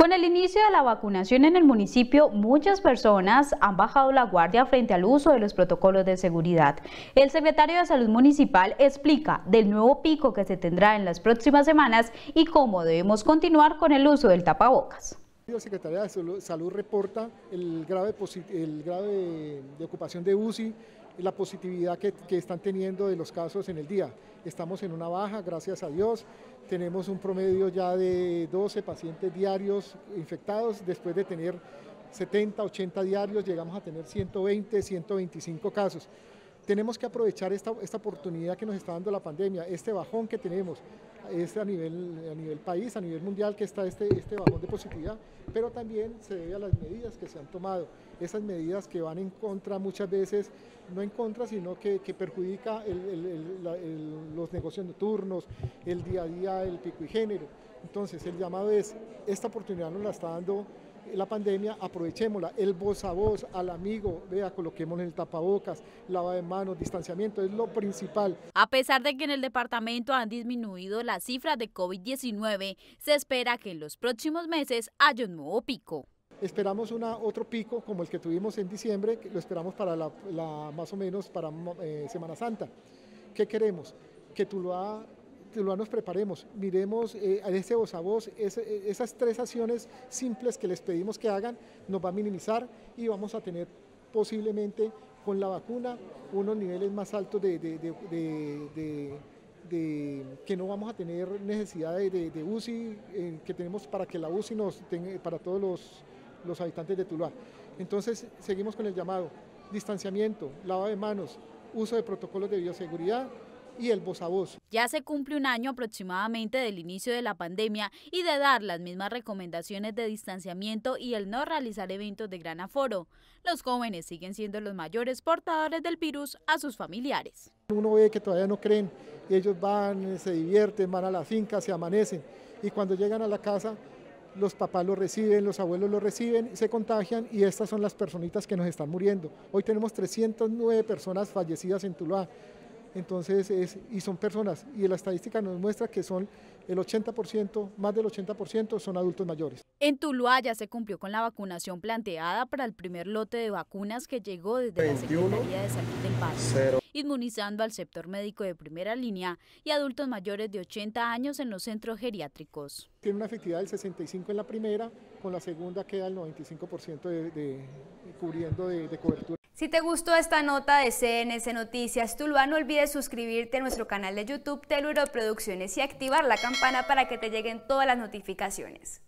Con el inicio de la vacunación en el municipio, muchas personas han bajado la guardia frente al uso de los protocolos de seguridad. El secretario de Salud Municipal explica del nuevo pico que se tendrá en las próximas semanas y cómo debemos continuar con el uso del tapabocas. La Secretaría de Salud reporta el grave, el grave de ocupación de UCI, la positividad que, están teniendo de los casos en el día. Estamos en una baja, gracias a Dios. Tenemos un promedio ya de 12 pacientes diarios infectados. Después de tener 70, 80 diarios, llegamos a tener 120, 125 casos tenemos que aprovechar esta, esta, oportunidad que nos está dando la pandemia, este bajón que tenemos, a nivel, a nivel país, a nivel mundial que está este, este bajón de positividad, pero también se debe a las medidas que se han tomado, esas medidas que van en contra muchas veces, no en contra, sino que, que perjudica los negocios nocturnos, el día a día, el pico y género. Entonces el llamado es, esta oportunidad nos la está dando la pandemia, aprovechémosla, el voz a voz, al amigo, vea, coloquemos el tapabocas, lava de manos, distanciamiento, es lo principal. A pesar de que en el departamento han disminuido las cifras de COVID-19, se espera que en los próximos meses haya un nuevo pico. Esperamos una, otro pico como el que tuvimos en diciembre, lo esperamos para la, más o menos para eh, Semana Santa. ¿Qué queremos? Que Tuluá nos preparemos, miremos eh, a ese voz a voz, esas tres acciones simples que les pedimos que hagan, nos va a minimizar y vamos a tener posiblemente con la vacuna unos niveles más altos de, que no vamos a tener necesidad de, UCI eh, que tenemos para que la UCI nos tenga, para todos los, los habitantes de Tuluá. Entonces seguimos con el llamado, distanciamiento, lavado de manos, uso de protocolos de bioseguridad, y el voz a voz. Ya se cumple un año aproximadamente del inicio de la pandemia y de dar las mismas recomendaciones de distanciamiento y el no realizar eventos de gran aforo. Los jóvenes siguen siendo los mayores portadores del virus a sus familiares. Uno ve que todavía no creen, ellos van, se divierten, van a la finca, se amanecen y cuando llegan a la casa los papás lo reciben, los abuelos lo reciben, se contagian y estas son las personitas que nos están muriendo. Hoy tenemos 309 personas fallecidas en Tuluá. Entonces, es, y son personas, y la estadística nos muestra que son el 80%, más del 80% son adultos mayores. En Tuluá ya se cumplió con la vacunación planteada para el primer lote de vacunas que llegó desde la Secretaría de Salud del país, inmunizando al sector médico de primera línea y adultos mayores de 80 años en los centros geriátricos. Tiene una efectividad del 65 en la primera, con la segunda queda el 95% de, cubriendo de cobertura. Si te gustó esta nota de CNS Noticias Tuluá, no olvides suscribirte a nuestro canal de YouTube Teluro Producciones y activar la campana para que te lleguen todas las notificaciones.